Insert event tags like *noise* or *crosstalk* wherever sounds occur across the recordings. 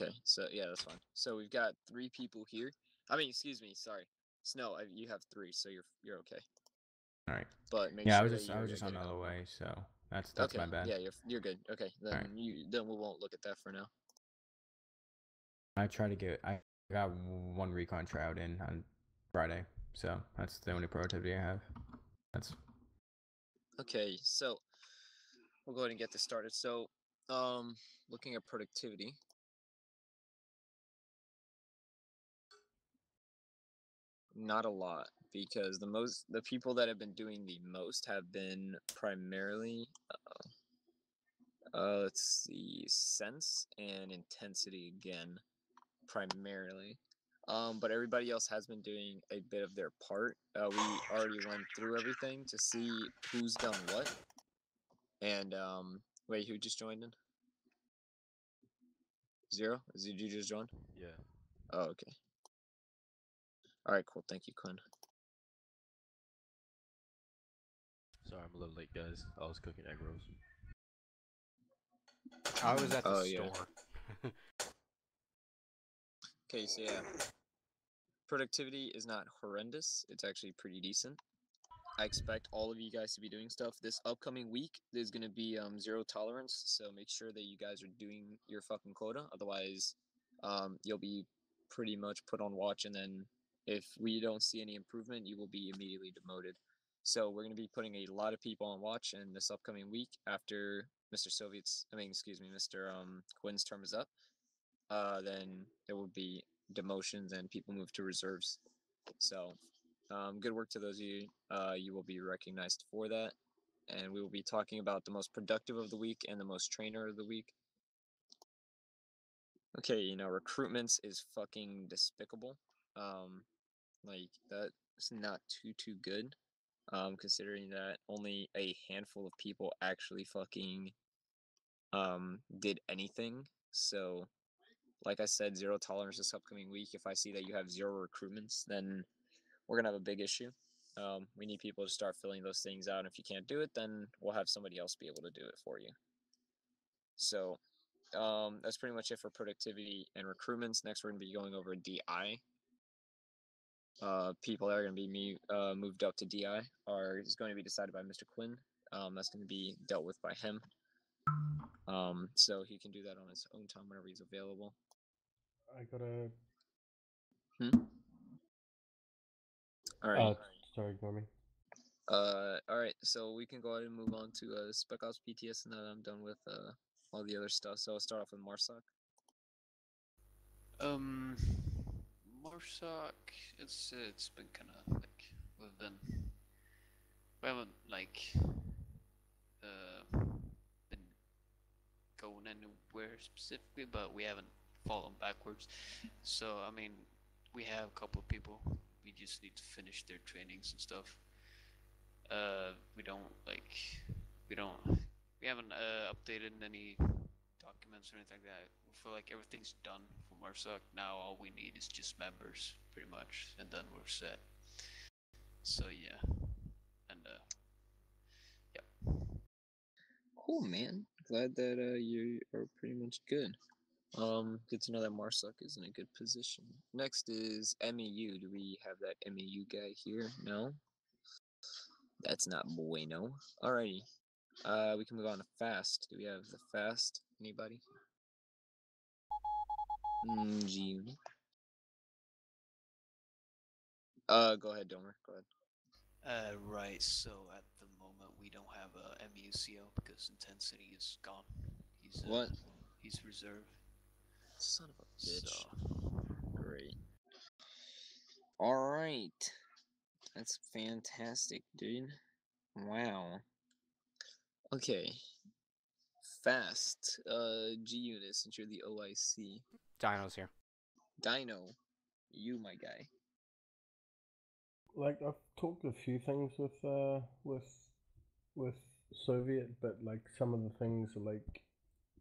Okay, so yeah, that's fine. So we've got three people here. I mean, excuse me, sorry, Snow. I, you have three, so you're you're okay. All right. But make Yeah, I was just I was just on the other way, so that's that's okay, my bad. yeah, you're you're good. Okay, then Alright. you then we won't look at that for now. I try to get I got one recon tryout in on Friday, so that's the only productivity I have. That's Okay, so we'll go ahead and get this started. So, um, looking at productivity. Not a lot because the most the people that have been doing the most have been primarily uh, uh let's see sense and intensity again primarily. Um but everybody else has been doing a bit of their part. Uh, we already went through everything to see who's done what and um wait who just joined in? Zero? Did you just join? Yeah. oh okay all right cool thank you quinn Sorry, I'm a little late, guys. I was cooking egg rolls. I was at the Oh, yeah. store. *laughs* Okay, so yeah. Productivity is not horrendous. It's actually pretty decent. I expect all of you guys to be doing stuff. This upcoming week there's gonna be um zero tolerance, so make sure that you guys are doing your fucking quota. Otherwise, um you'll be pretty much put on watch and then if we don't see any improvement, you will be immediately demoted. So we're gonna be putting a lot of people on watch in this upcoming week after Mr. Soviet's I mean excuse me, Mr. Um Quinn's term is up uh, then there will be demotions and people move to reserves. So, um, good work to those of you. Uh, you will be recognized for that. And we will be talking about the most productive of the week and the most trainer of the week. Okay, you know, recruitments is fucking despicable. Um, like, that's not too, too good. Um, considering that only a handful of people actually fucking um did anything. So, like I said, zero tolerance this upcoming week. If I see that you have zero recruitments, then we're gonna have a big issue. Um, we need people to start filling those things out. And if you can't do it, then we'll have somebody else be able to do it for you. So um, that's pretty much it for productivity and recruitments. Next, we're gonna be going over DI. Uh, people that are gonna be me, uh, moved up to DI are is going to be decided by Mr. Quinn. Um, that's going to be dealt with by him. Um, so he can do that on his own time whenever he's available. I gotta. All right. Uh, sorry, ignore me. Uh, all right. So we can go ahead and move on to uh, Spec Ops PTS now that I'm done with uh all the other stuff. So I'll start off with Marsoc. Um, Marsoc, it's it's been kind of like we've been we haven't like uh been going anywhere specifically, but we haven't fallen backwards. So I mean, we have a couple of people. We just need to finish their trainings and stuff. Uh, we don't like we don't we haven't uh, updated any documents or anything like that. We feel like everything's done Marsoc. Now all we need is just members, pretty much, and then we're set. So yeah, and uh, Cool, man. Glad that uh you are pretty much good. Um, good to know that Marsoc is in a good position. Next is MEU. Do we have that MEU guy here? No. That's not bueno. Alrighty. Uh, we can move on to fast. Do we have the fast? Anybody? Mm, G. Uh, go ahead, Domer. Go ahead. uh, right. So at the moment we don't have a MUCO because intensity is gone. He's uh, What? He's reserve. Son of a bitch. So Great. All right. That's fantastic, dude. Wow. Okay. Fast. Uh, G Unit, since you're the OIC. Dino's here. Dino, you, my guy. Like I've talked a few things with uh with with Soviet, but like some of the things are like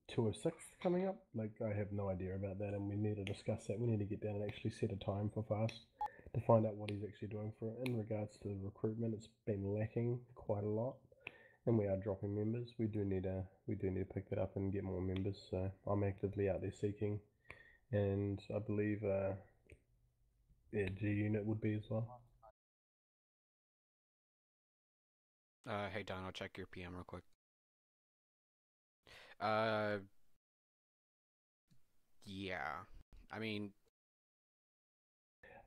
two or six coming up. Like I have no idea about that, and we need to discuss that. We need to get down and actually set a time for fast to find out what he's actually doing for it. In regards to the recruitment, it's been lacking quite a lot, and we are dropping members. We do need to we do need to pick that up and get more members. So I'm actively out there seeking and I believe uh, yeah, G Unit would be as well. Uh, hey Don, I'll check your PM real quick. Uh, yeah. I mean,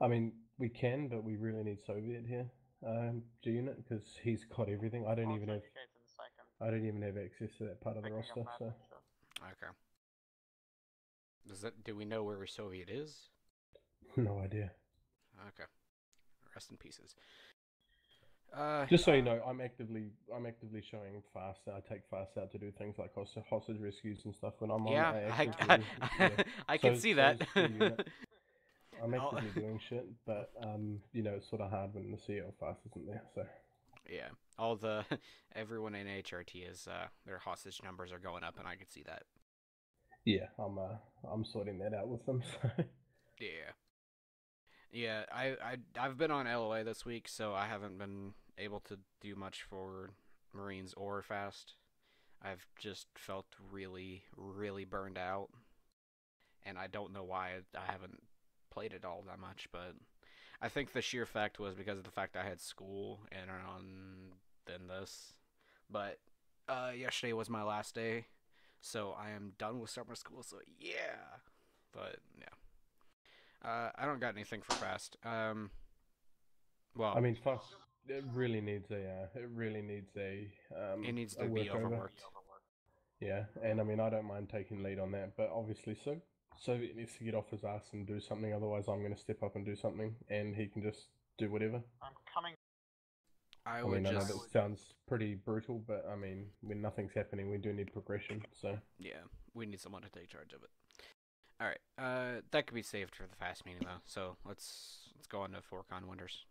I mean, we can, but we really need Soviet here, um, G Unit, because he's got everything. I don't even have. I don't even have access to that part of the roster. So okay. Does that? Do we know where Soviet is? no idea. Okay. Rest in pieces. Uh, Just so you know, I'm actively I'm actively showing fast. I take fast out to do things like hostage, hostage rescues and stuff when I'm yeah, on. I, I, yeah. I *laughs* can So- see so that. is the unit. I'm I'll- actively doing shit, but um, you know, it's sort of hard when the CEO fast isn't there. So yeah, all the *laughs* everyone in HRT is uh their hostage numbers are going up, and I can see that. Yeah, I'm uh, I'm sorting that out with them. *laughs* So Yeah. Yeah, I, I I've been on LOA this week, so I haven't been able to do much for Marines or Fast. I've just felt really, really burned out, and I don't know why I haven't played it all that much. But I think the sheer fact was because of the fact I had school and on then this. But uh, yesterday was my last day, so I am done with summer school. So yeah, but yeah. Uh, I don't got anything for fast. Um, well, I mean, fast. It really needs a uh, it really needs a um. it needs to be workover. overworked. Yeah, and I mean, I don't mind taking lead on that, but obviously, so Soviet needs to get off his ass and do something. Otherwise, I'm going to step up and do something, and he can just do whatever. I I, would mean, I know that sounds pretty brutal, but I mean, when nothing's happening, we do need progression. So yeah, we need someone to take charge of it. All right, uh, that could be saved for the fast meeting though. So let's let's go on to Forcon Wonders.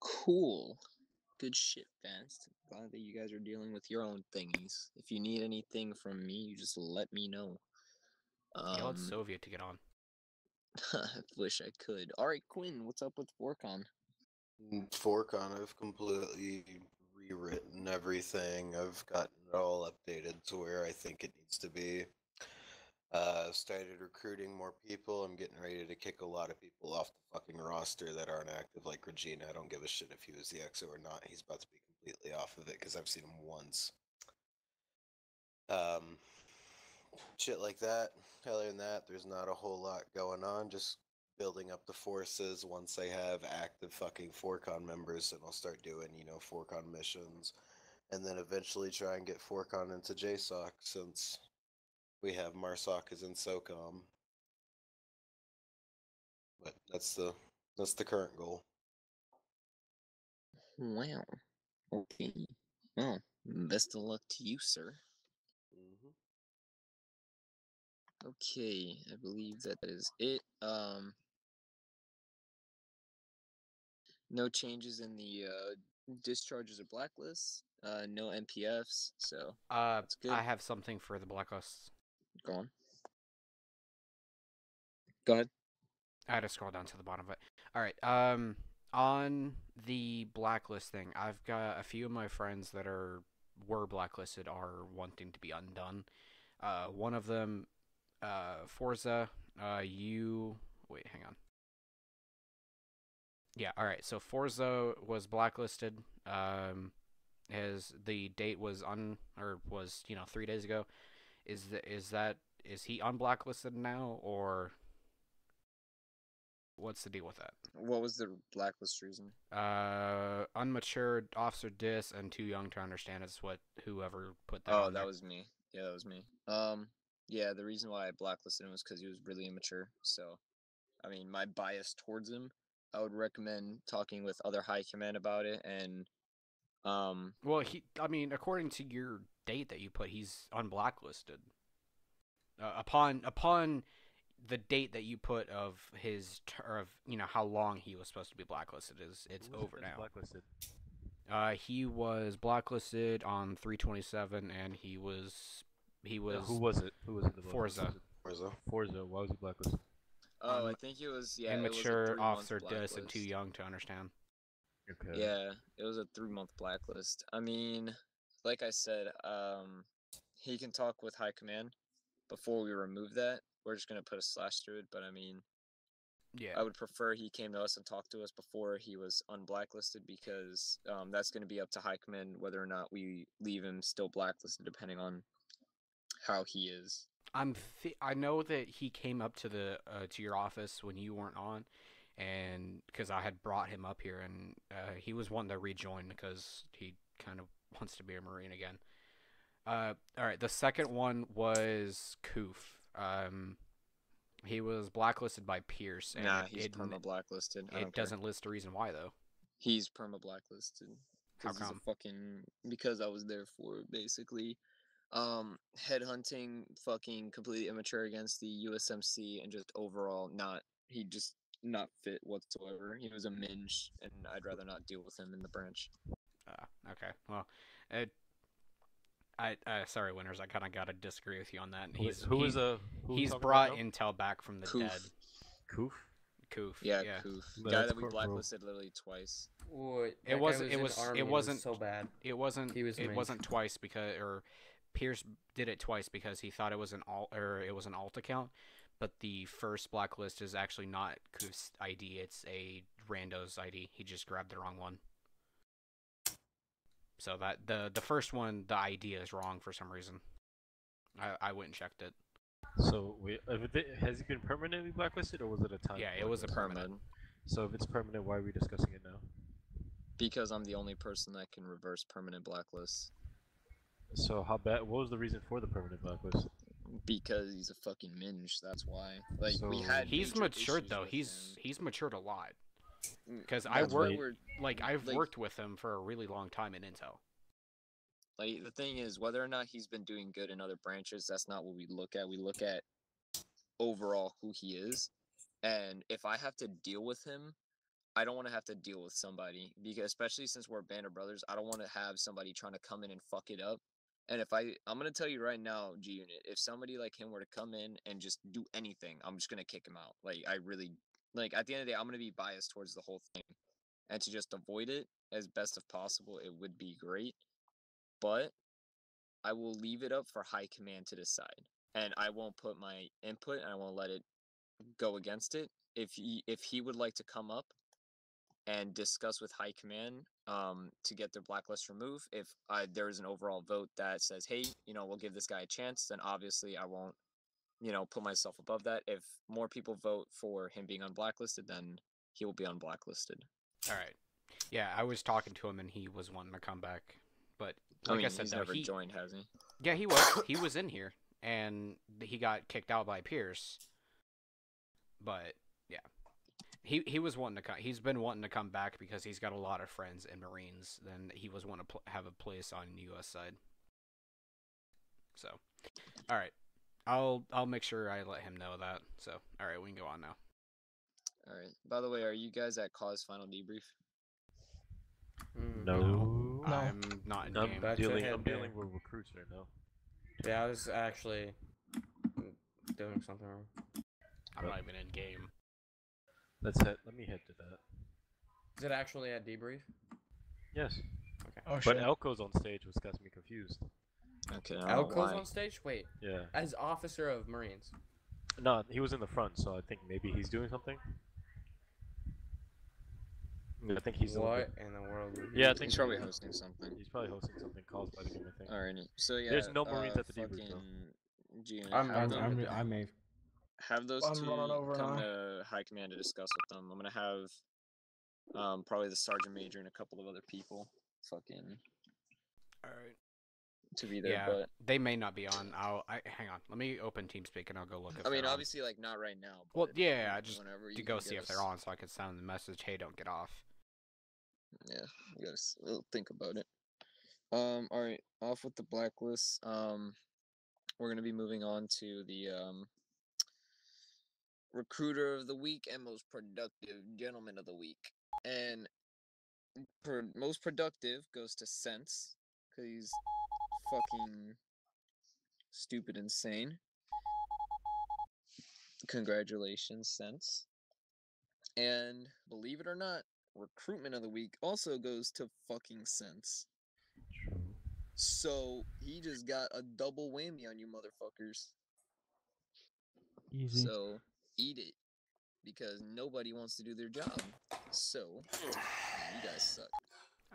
Cool. Good shit, Fast. Glad that you guys are dealing with your own thingies. If you need anything from me, you just let me know. Um, Yell at Soviet to get on. *laughs* I wish I could. All right, Quinn, what's up with Forcon? Mm, Forcon, I've completely rewritten everything. I've gotten it all updated to where I think it needs to be. Uh, started recruiting more people. I'm getting ready to kick a lot of people off the fucking roster that aren't active, like Regina. I don't give a shit if he was the EXO or not. He's about to be completely off of it because I've seen him once. Um, shit like that. Other than that, there's not a whole lot going on. Just building up the forces. Once I have active fucking Forcon members, then I'll start doing, you know, Forcon missions. And then eventually try and get Forcon into JSOC since we have Marsoc is in SOCOM. But that's the that's the current goal. Wow. Okay. Well, best of luck to you, sir. hmm Okay, I believe that is it. Um, no changes in the uh, discharges or blacklists. Uh, no MPFs. So Uh. I have something for the blacklists. go on. Go ahead. I had to scroll down to the bottom of it. All right. Um, on the blacklist thing, I've got a few of my friends that are were blacklisted are wanting to be undone. Uh, one of them, uh, Forza. Uh, you wait, hang on. Yeah. All right. So Forza was blacklisted. Um, his the date was on or was you know three days ago. Is the, is that is he unblacklisted now or what's the deal with that? What was the blacklist reason? Uh, unmatured, officer dis, and too young to understand is what whoever put that. Oh, that there. was me. Yeah, that was me. Um, yeah, the reason why I blacklisted him was because he was really immature. So, I mean, my bias towards him, I would recommend talking with other high command about it. And, um, Well, he. I mean, according to your date that you put, he's unblacklisted. Uh, upon upon the date that you put of his ter- of you know how long he was supposed to be blacklisted is it's Who over now. Blacklisted. Uh, he was blacklisted on 327, and he was he was No, who was it? Who was it? that was Forza. blacklisted? Forza. Forza. Why was he blacklisted? Oh, I Um, think it was yeah, it was a immature three-month officer dis and too young to understand. Okay. Yeah, it was a three month blacklist. I mean, like I said, um, he can talk with high command before we remove that. we're just gonna put a slash through it. But I mean, Yeah. I would prefer he came to us and talked to us before he was unblacklisted because um, that's going to be up to high command whether or not we leave him still blacklisted depending on how he is. I'm th- I know that he came up to the uh, to your office when you weren't on, and because I had brought him up here, and uh, he was wanting to rejoin because he kind of wants to be a marine again. Uh, all right, the second one was Koof. Um, he was blacklisted by Pierce, and nah, he's it, perma blacklisted. it doesn't list a reason why though. He's perma blacklisted. How he's a come? fucking because I was there for it, basically. Um, headhunting, fucking completely immature against the USMC, and just overall not. He just not fit whatsoever. He was a minge, and I'd rather not deal with him in the branch. Uh, okay, well, it. I uh, sorry, Winters. I kind of gotta disagree with you on that. Who- He's who he- a who he's brought intel back from the Koof. dead. Koof. Koof. Yeah, yeah. Koof. But Guy that we court, bro. blacklisted literally twice. What? It that guy wasn't- it in was- it Army and wasn't- so bad. It wasn't. He was it mage. wasn't twice because or Pierce did it twice because he thought it was an alt or it was an alt account, but the first blacklist is actually not Koof's ID. It's a rando's ID. He just grabbed the wrong one. So that the the first one, the ID is wrong for some reason. I I went and checked it. So wait, if it, has he been permanently blacklisted or was it a time? Yeah, it was a blacklist? permanent. So if it's permanent, why are we discussing it now? Because I'm the only person that can reverse permanent blacklists. So how bad? What was the reason for the permanent blacklist? Because he's a fucking minge. That's why. Like we had. He's matured though. He's him. he's matured a lot. Mm, Because I that's why work like I've like- worked with him for a really long time in Intel. Like the thing is, whether or not he's been doing good in other branches, that's not what we look at. We look at overall who he is, and if I have to deal with him, I don't want to have to deal with somebody because, especially since we're a band of brothers, I don't want to have somebody trying to come in and fuck it up. And if I, I'm gonna tell you right now, G Unit, if somebody like him were to come in and just do anything, I'm just gonna kick him out. Like I really, like at the end of the day, I'm gonna be biased towards the whole thing, and to just avoid it as best as possible, it would be great but I will leave it up for high command to decide. And I won't put my input and I won't let it go against it. If he if he would like to come up and discuss with high command um, to get their blacklist removed, if I, there is an overall vote that says, hey, you know, we'll give this guy a chance, then obviously I won't, you know, put myself above that. If more people vote for him being unblacklisted, then he will be unblacklisted. All right. Yeah, I was talking to him and he was wanting to come back, but like I, mean, said, he's though, never he, joined, has he? yeah, he was he was in here and he got kicked out by Pierce. But he he was wanting to come. He's been wanting to come back because he's got a lot of friends in Marines. Then he was wanting to pl- have a place on the U.S. side. So, all right, I'll I'll make sure I let him know that. So, all right, we can go on now. All right. By the way, are you guys at cause final debrief? Mm. No. No. I'm not in I'm game. Back to dealing. I'm dealing with recruits right now. Yeah, I was actually doing something wrong. I'm not even in game. Let's head. Let me head to that. Is it actually at debrief? Yes. Okay. Oh But Elko's on stage, which got me confused. Okay. I don't know Elko's on stage? Wait, Yeah. as officer of Marines. No, he was in the front, so I think maybe he's doing something. I think he's. what bit- in the world? Yeah, I think He's probably hosting something. He's probably hosting something caused by the game. I think. Alrighty. So yeah. There's no Marines uh, at the debrief, though. fucking G-Unit, I'm- have I'm, them- I'm, I may. Have those I'm two come to high command to discuss with them. I'm gonna have um probably the sergeant major and a couple of other people fucking All right. to be there. Yeah, But they may not be on. I'll I, hang on. Let me open TeamSpeak and I'll go look. *laughs* I mean, they're on. obviously, like not right now. Well, yeah, I just whenever to you go see if they're on, so I can send them the message, "Hey, don't get off." Yeah, you gotta we'll think about it. Um, all right, off with the blacklist. Um, we're gonna be moving on to the um recruiter of the week and most productive gentleman of the week. And pro- most productive goes to Sense because he's fucking stupid insane. Congratulations, Sense. And believe it or not, recruitment of the week also goes to fucking Sense. True. So he just got a double whammy on you motherfuckers. Easy. So eat it because nobody wants to do their job. So you guys suck.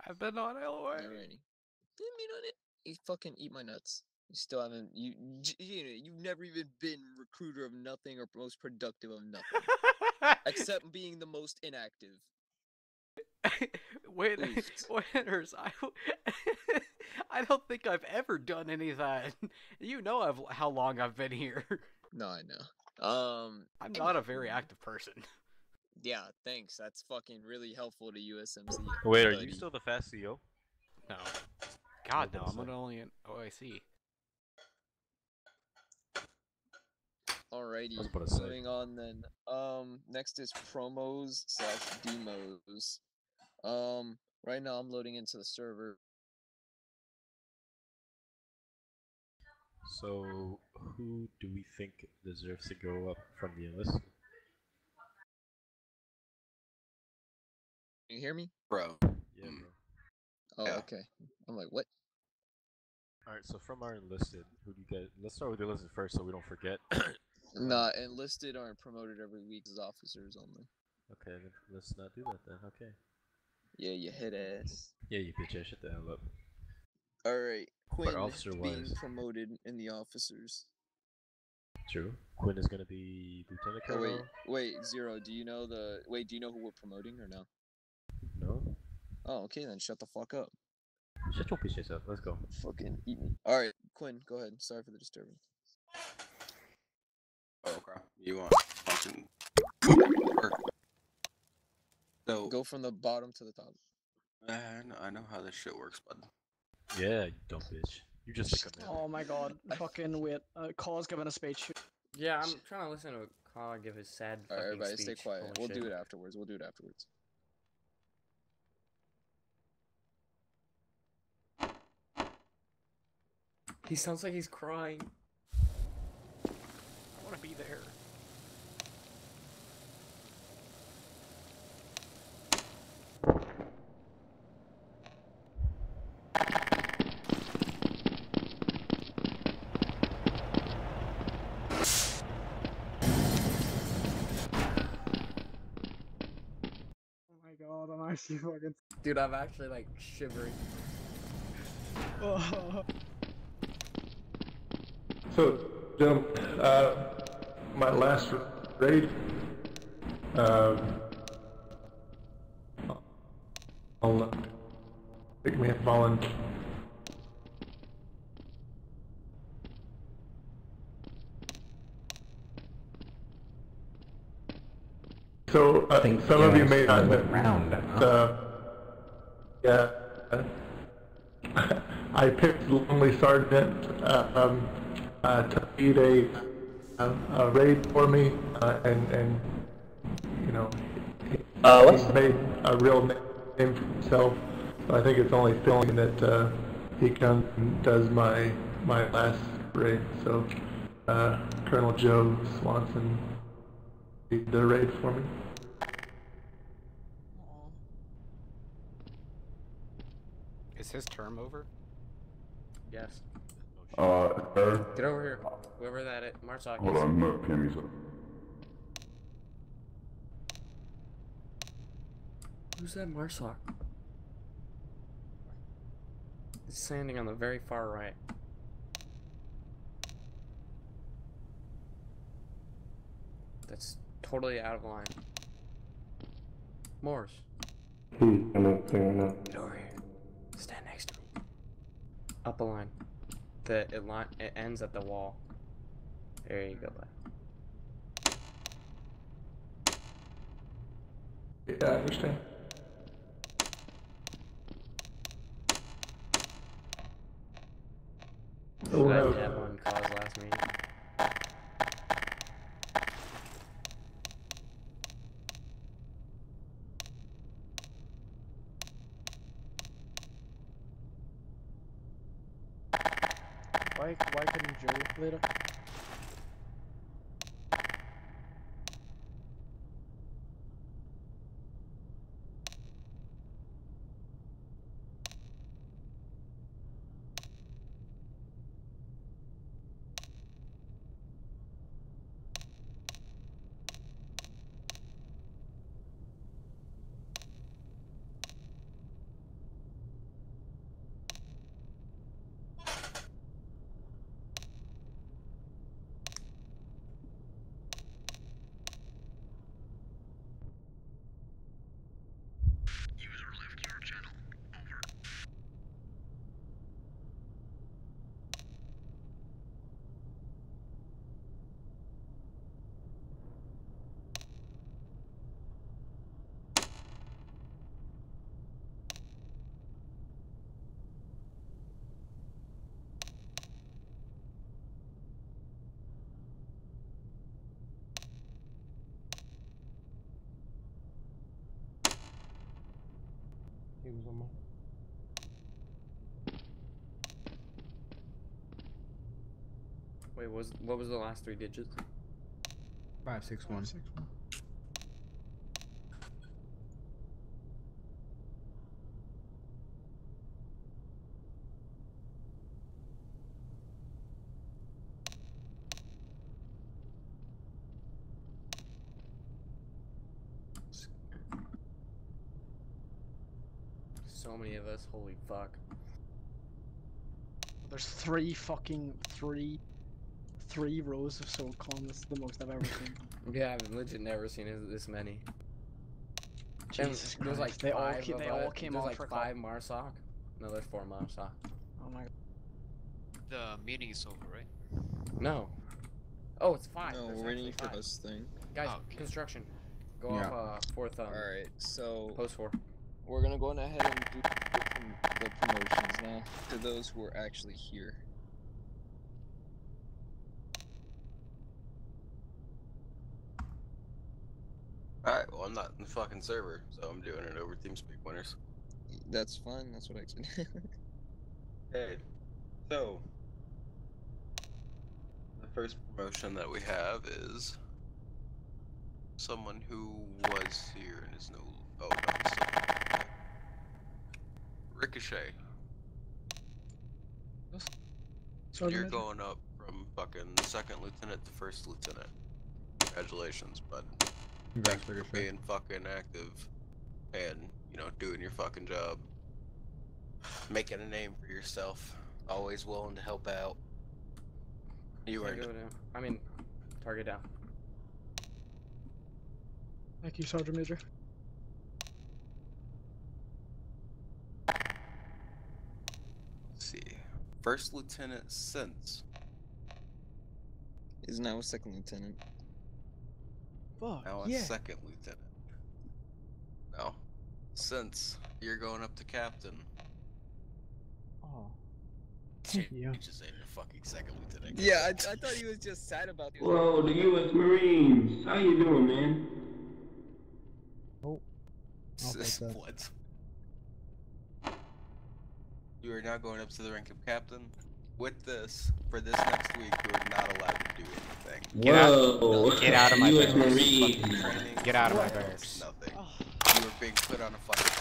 I've been on LOA. Alrighty. Didn't mean on it. You fucking eat my nuts. You still haven't. You, you know, you've never even been recruiter of nothing or most productive of nothing, except *laughs* being the most inactive. *laughs* Wait, *laughs* Winters. I, I don't think I've ever done any of that. You know I've how long I've been here. No, I know. Um, I'm not a very active person. *laughs* Yeah, thanks. That's fucking really helpful to USMC. Wait, are you still the fast CEO? No. God no, I'm so. only an OIC. Alrighty, was about to say. moving on then. Um, next is promos slash demos. Um, right now I'm loading into the server. So, who do we think deserves to go up from the enlisted? Can you hear me? Bro. Yeah, mm. bro. Oh, Yeah. okay. I'm like, what? Alright, so from our enlisted, who do you get? Let's start with the enlisted first so we don't forget. *coughs* Nah, enlisted aren't promoted every week as officers only. okay, then let's not do that then. Okay. Yeah, you hit ass. Yeah, you bitch ass, shut the hell up. All right, Quinn officer being promoted in the officers. True. Quinn is gonna be lieutenant Oh wait, wait, zero. Do you know the? Wait, do you know who we're promoting or no? No. Oh, okay then. Shut the fuck up. Shut your bitch ass up. Let's go. Fucking eat me. All right, Quinn, go ahead. Sorry for the disturbance. Oh, okay. You want fucking. So Go from the bottom to the top. I know, I know how this shit works, bud. Yeah, you dumb bitch. You just think I'm Oh my god. Fucking wait. Uh, Carl's giving a speech. Yeah, I'm trying to listen to Carl give his sad All right, fucking everybody, stay quiet. Holy We'll shit. do it afterwards. We'll do it afterwards. He sounds like he's crying. I want to be there. Oh my god, I'm fucking. Dude, I'm actually like shivering. Oh. *laughs* So, gentlemen, uh, my last raid, um, I'll uh, pick me up fallen. So, uh, think some of you you may not went know, round, huh? uh, yeah, *laughs* I picked Lonely Sergeant uh, um, uh, to lead a, uh, a raid for me, uh, and and you know, he- he's made a real name for himself. So I think it's only fitting that uh, he comes and does my my last raid. So uh, Colonel Joe Swanson lead the raid for me. Is his term over? Yes. Uh, sir, Get over here. Whoever that is. Martok hold is. on, no, Kimmy's up. Who's that Marsoc? He's standing on the very far right. That's totally out of line. Morse, He's hmm, gonna thing right now. get over here. Stand next to me. Up a line. The it line it ends at the wall. There you go, bud. Yeah, I understand. I Oh, jab on Carl's last meeting? Why, why couldn't Joe later? He was on my. Wait, what was what was the last three digits? Five six one. So many of us. Holy fuck. There's three fucking three, three rows of SoulCon. This is the most I've ever seen. *laughs* Yeah, I've legit never seen this many. And Jesus there's like Christ, they all five ca- of they all came there's on like for five Marsoc. No, there's four Marsoc. Oh my. god. The meeting is over, right? No. Oh, it's five. No, There's we're waiting for this thing. Guys, Oh, okay. construction. Go Yeah. off uh, fourth um, Alright, so post four. we're gonna go on ahead and do the promotions now to those who are actually here. Alright, well, I'm not in the fucking server, so I'm doing it over TeamSpeak Winters. That's fine. That's what I expect. *laughs* Okay, so the first promotion that we have is someone who was here and is no. Oh no, he's still okay. Ricochet. So You're going up from fucking second lieutenant to first lieutenant. Congratulations, bud. Congrats, for being fucking active and you know doing your fucking job, making a name for yourself. Always willing to help out. You earned it. I mean, target down. Thank you, Sergeant Major. Let's see. First lieutenant since. Is now a second lieutenant. Fuck. Now a yeah. second lieutenant. No. Since you're going up to captain. Oh. *laughs* You Yeah. just ain't a fucking second lieutenant. Yeah, I, I thought he was just sad about this. Whoa, the U.S. Marines. How you doing, man? Oh. I'll take that. what? You are now going up to the rank of captain. With this, for this next week, you are not allowed to do anything. Get out- Whoa. get out of my U.S. barracks. Marines. Training, Get out of my barracks. Nothing. Oh. You are being put on a fucking.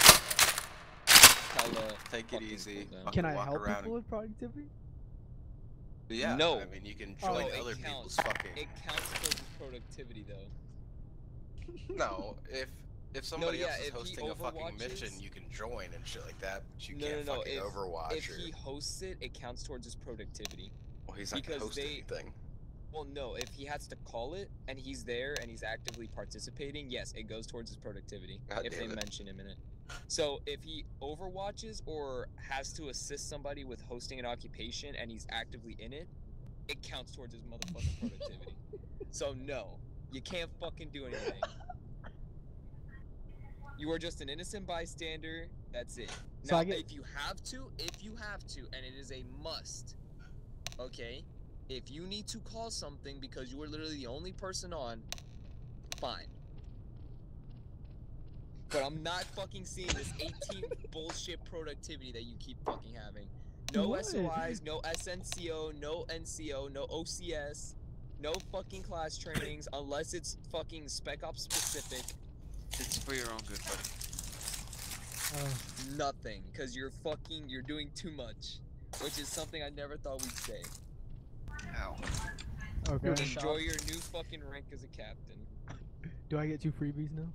Tell, uh, Take it easy. cool down. fucking Can I walk help around people with productivity? and- Yeah. No. I mean, you can Oh, join it other counts. people's fucking. It counts towards productivity though. No, if if somebody yeah, else is hosting a fucking mission, you can join and shit like that, but you no, can't no, no. fucking If, Overwatch if or. he hosts it, it counts towards his productivity. well, he's not because host they- anything. Well, no. If he has to call it and he's there and he's actively participating, yes, it goes towards his productivity. God if they it. mention him in it. So if he overwatches or has to assist somebody with hosting an occupation and he's actively in it, it counts towards his motherfucking productivity. *laughs* so no, you can't fucking do anything. You are just an innocent bystander. That's it. So Now, get- if you have to, if you have to, and it is a must, okay. If you need to call something because you are literally the only person on, fine. But I'm not fucking seeing this 18 *laughs* bullshit productivity that you keep fucking having. No What? SOIs, no SNCO, no NCO, no OCS, no fucking class trainings unless it's fucking Spec Ops specific. It's for your own good, buddy. Uh, Nothing, because you're fucking, you're doing too much. Which is something I never thought we'd say. Ow. okay. Enjoy your new fucking rank as a captain. Do I get two freebies now?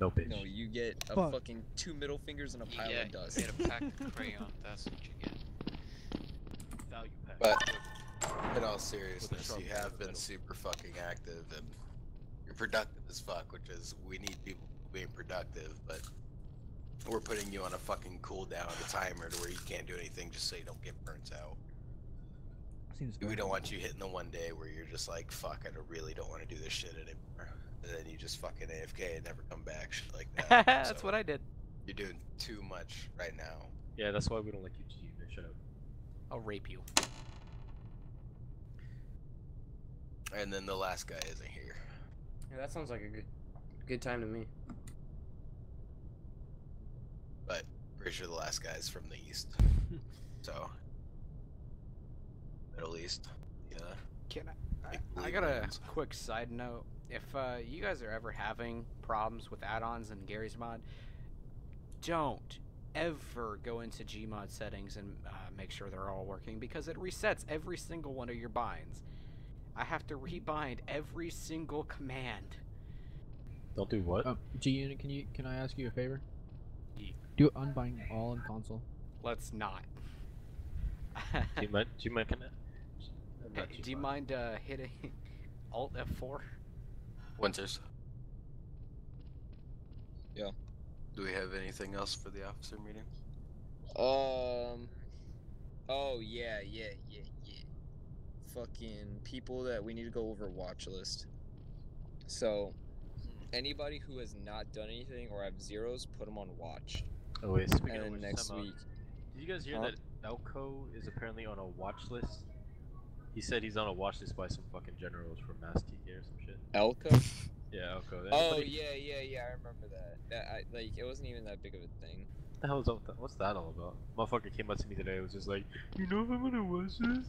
No bitch. No, you get a Fuck. fucking two middle fingers and a pile Yeah, of dust. you get a pack of crayon. That's what you get. Value pack. But in all seriousness, you have been super fucking active and you're productive as fuck, which is we need people being productive, but we're putting you on a fucking cooldown, a timer to where you can't do anything just so you don't get burnt out. Seems We don't want you hitting the one day where you're just like, fuck, I don't- really don't want to do this shit anymore. And then you just fucking AFK and never come back, shit like *laughs* that. That's So, what I did. You're doing too much right now. Yeah, that's why we don't like you, G. Man, shut up. I'll rape you. And then the last guy isn't here. Yeah, that sounds like a good good time to me. But for pretty sure the last guy's from the east. *laughs* so, Middle East. Yeah. Can I? Big I got a quick side note. If uh, you guys are ever having problems with add-ons in Garry's mod, don't ever go into Gmod settings and uh, make sure they're all working because it resets every single one of your binds. I have to rebind every single command. Don't do what? Oh, G Unit, can you can I ask you a favor? Do unbind all in console. Let's not. Do you mind? Do you mind? Can I? *laughs* Hey, do you mind uh, hitting *laughs* Alt F4? Winters. Yeah. Do we have anything else for the officer meeting? Um. Oh yeah, yeah, yeah, yeah. Fucking people that we need to go over watch list. So, anybody who has not done anything or have zeros, put them on watch. Oh wait, speaking and of which, next time um, week. Did you guys hear Huh? that Elko is apparently on a watch list? He said he's on a watch list by some fucking generals from Mass TK or some shit. Elko. Yeah, Elko. Oh yeah, yeah, yeah. I remember that. That I like. It wasn't even that big of a thing. What the hell is all that? What's that all about? Motherfucker came up to me today. and was just like, you know if I'm gonna watch this?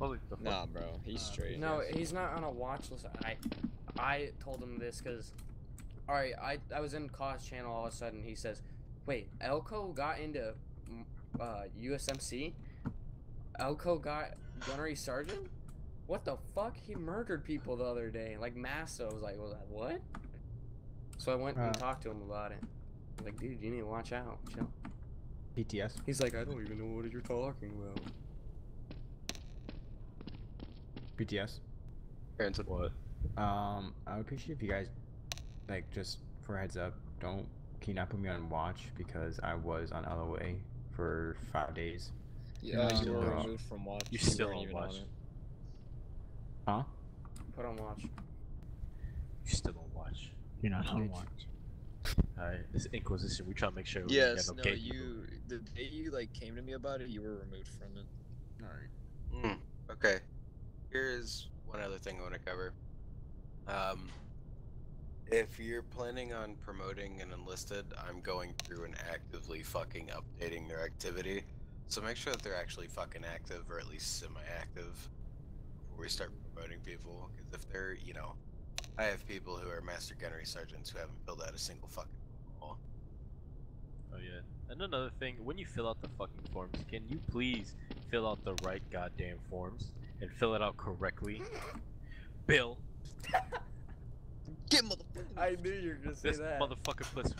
I was like, the fuck? Nah, bro. He's straight. No, he's not on a watch list. I I told him this because, all right, I I was in Cause channel all of a sudden. He says, "Wait, Elko got into uh, USMC. Elko got gunnery sergeant. What the fuck? He murdered people the other day, like Massa. was like, was that what? So I went Uh. and talked to him about it. I was like, dude, you need to watch out. Chill. PTS. He's like, I don't even know what you're talking about. PTS. Granted. What? Um, I would appreciate if you guys, like, just for a heads up, don't can you not put me on watch because I was on LOA for five days. Yeah, Um, you were removed from watch. You You still weren't on watch. it. Huh? Put on watch. You still don't watch. You're not on watch. Alright, this Inquisition. We try to make sure we Yes, get no no, you. The day you like came to me about it, you were removed from it. Alright. Mm, okay. Here's one other thing I want to cover. Um, if you're planning on promoting an enlisted, I'm going through and actively fucking updating their activity. So make sure that they're actually fucking active or at least semi-active before we start promoting people. Because if they're, you know, I have people who are master gunnery sergeants who haven't filled out a single fucking wall. Oh yeah. And another thing, when you fill out the fucking forms, can you please fill out the right goddamn forms and fill it out correctly? Bill, Get motherfucker. *laughs* I knew you were gonna say this that. motherfucker puts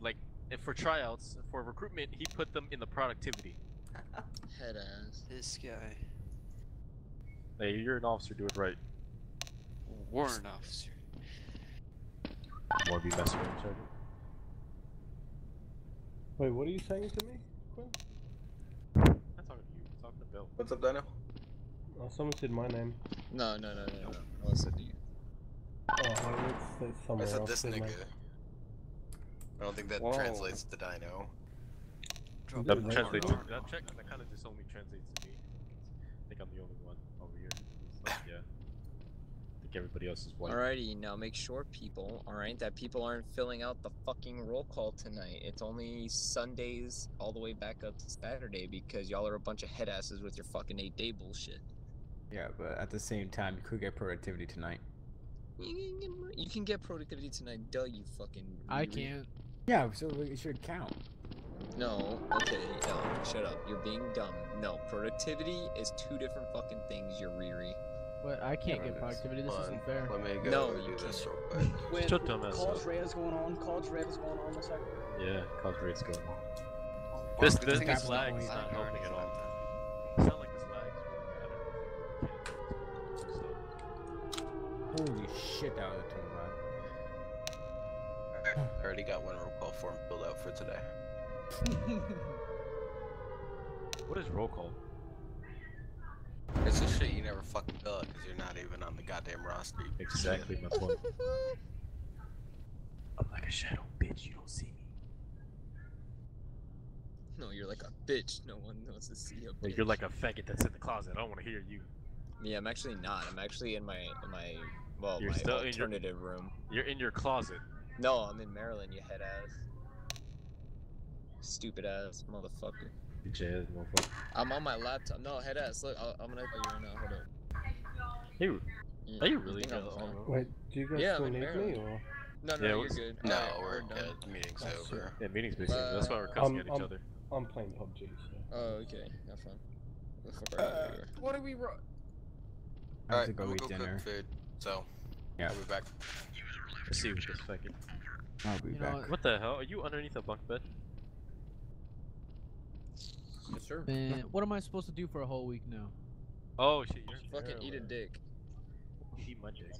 like if for tryouts for recruitment, he put them in the productivity. *laughs* Head ass. This guy. Hey, you're an officer, do it right. Warrant officer. More be messing with each other. Wait, what are you saying to me? Quinn? I'm talking to you. I'm talking to Bill. What's up, Dino? Oh, someone said my name. No, no, no, no, no. I said you. Oh, that's, that's I somewhere said else. this never nigga. mind. I don't think that Whoa. translates to Dino. Drop That the That translates- translates. warrant. That, check, that kind of just only translates to me. I think I'm the only one over here. It's like, yeah. I think everybody else is white. Alrighty, now make sure, people, alright, that people aren't filling out the fucking roll call tonight. It's only Sundays all the way back up to Saturday because y'all are a bunch of headasses with your fucking eight day bullshit. Yeah, but at the same time, you could get productivity tonight. You can get, mo- you can get productivity tonight, duh, you fucking. I Riri. can't. Yeah, so it should count. No, okay, no, shut up. You're being dumb. No, productivity is two different fucking things, you're Riri. But I can't Yeah, get productivity. This isn't fair. Let me go No, do you this can't. real quick. When Shut dumb College up. Is going on, College Red is going on a second. Yeah, cause rate's going on. This this, thing this it's lag not is not like helping at already all. fucked It's not like this lag is really bad. Holy shit, that was a ton of Alright, I already got one roll call form filled out for today. *laughs* What is roll call? It's the shit you never fucking fill out because you're not even on the goddamn roster. you piece of shit. Exactly my point. *laughs* I'm like a shadow, bitch. You don't see me. No, you're like a bitch. No one wants to see you. Like, you're like a faggot that's in the closet. I don't want to hear you. Yeah, I'm actually not. I'm actually in my in my well, You're my still in your- alternative room. You're in your closet. No, I'm in Maryland. You head ass. Stupid ass motherfucker. Bitch ass motherfucker. I'm on my laptop. No, head ass. Look, I'll, I'm gonna tell you right now. Hold up. Hey, Yeah, are you really think I'm good? Wait, do you guys Yeah, still I'm need me or? No, no, Yeah, you're good. No, Alright, we're done. good. Meeting's shit. over. Yeah, meeting's basically. That's why we're Uh, cussing I'm- at each I'm- other. I'm playing PUBG, so. Oh, okay. Have fun. What are you doing? What do we ro- I have Alright, to go I'm eat gonna go dinner. cook food. So, Yeah. I'll be back. Let's see what this fucking. I'll be You back. what? What the hell? Are you underneath a bunk bed? Yes, sir. Man, what am I supposed to do for a whole week now? Oh shit, you're in Fucking eat a dick. Eat my dick.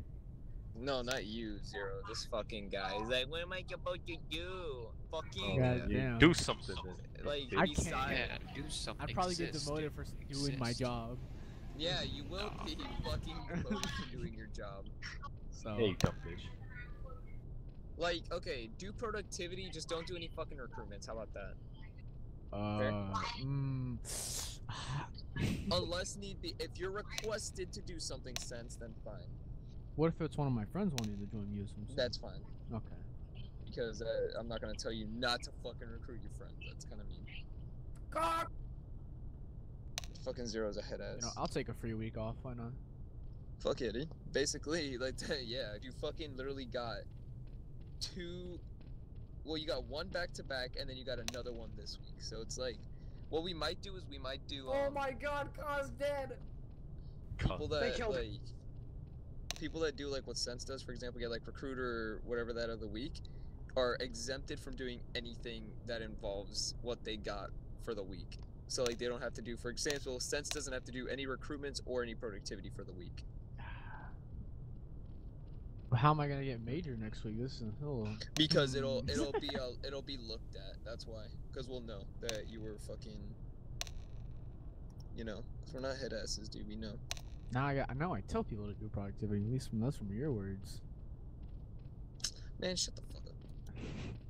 No, not you, Zero. This fucking guy. He's like, what am I supposed to do? Fucking. God oh, You damn. do something then. Like, I can't. Yeah, do something. I'd probably get demoted dude. for s- doing my job. Yeah, *laughs* you will be fucking close to doing your job. So Hey, you dumb bitch. Like, okay, do productivity, just don't do any fucking recruitments. How about that? uh, mm, *sighs* Unless need be, if you're requested to do something sense, then fine. what if it's one of my friends wanting to join USMC? That's fine. okay. Because uh, I'm not gonna tell you not to fucking recruit your friends. That's kind of mean. Fucking zero's a head ass. You know, I'll take a free week off. Why not? Fuck it, dude. Basically, *laughs* like, *laughs* yeah, you fucking literally got two. Well, you got one back to back, and then you got another one this week. So it's like, what we might do is we might do. Um, Oh my god, Cause dead. people They that killed like people that do like what sense does for example get like recruiter or whatever that of the week are exempted from doing anything that involves what they got for the week so like they don't have to do for example sense doesn't have to do any recruitments or any productivity for the week How am I gonna get major next week? This is a because it'll *laughs* it'll be uh, it'll be looked at that's why because we'll know that you were fucking you know, because we're not head asses dude we know Now I got. Now I tell people to do productivity. At least from that's from your words. man shut the fuck up *laughs*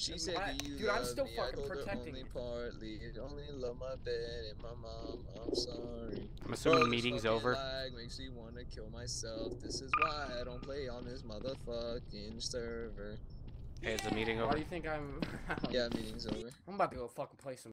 She said, I- you dude, I'm still me? Fucking protecting only you. partly. Only love my bed and my mom. I'm sorry. I'm assuming Bro, this meeting's over. Lag makes me want to kill myself. This is why I don't play on this motherfucking server. Hey, is the meeting over? Why do you think I'm? *laughs* Yeah, meeting's over. I'm about to go fucking play some.